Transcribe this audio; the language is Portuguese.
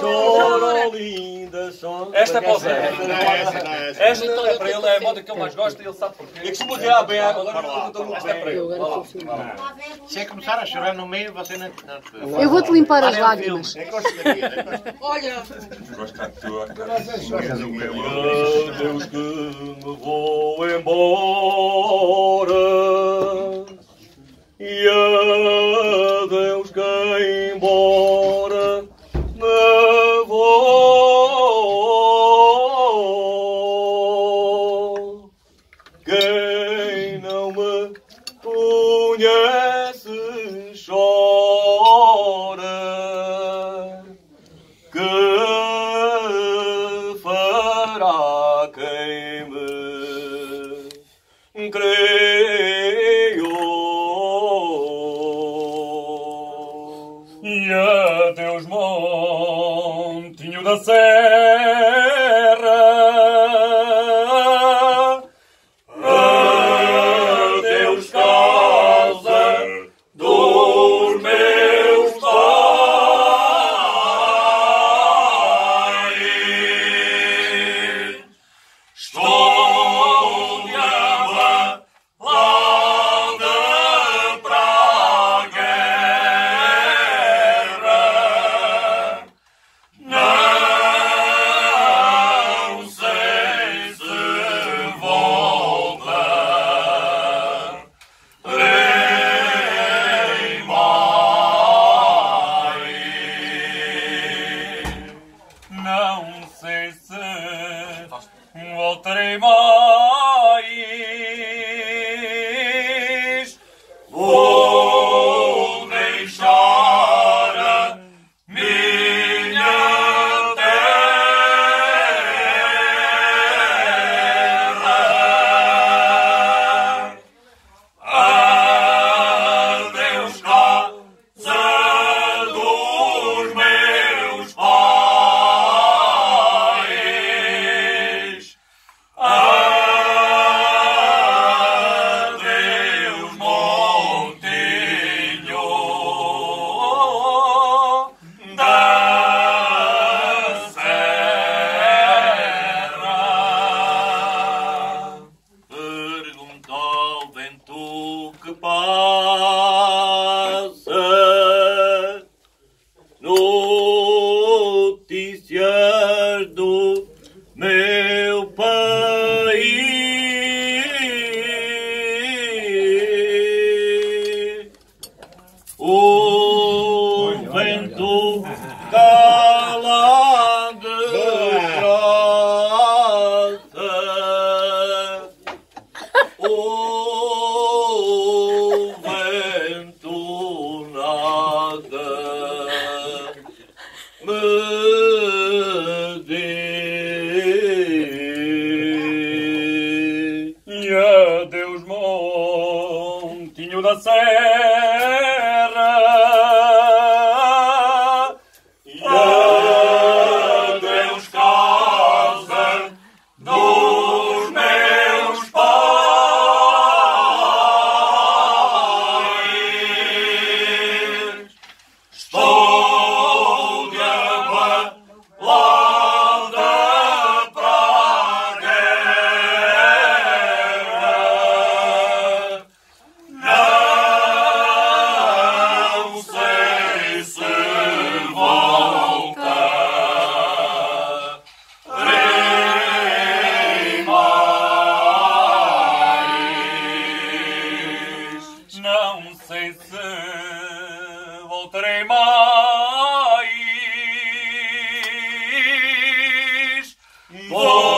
Chora, linda, chora. Esta é para o Zé. Esta é para ele, é a moda que ele mais gosta e ele sabe porquê. É que se botear bem água, não perguntou esta é para ele. Se é começar a chorar no meio, você não. Eu vou-te limpar as Olha, lágrimas. É gosto daqui, é gosto. Olha, Meu Deus que me vou embora passa notícias do meu país. O vento cala Say. Whoa!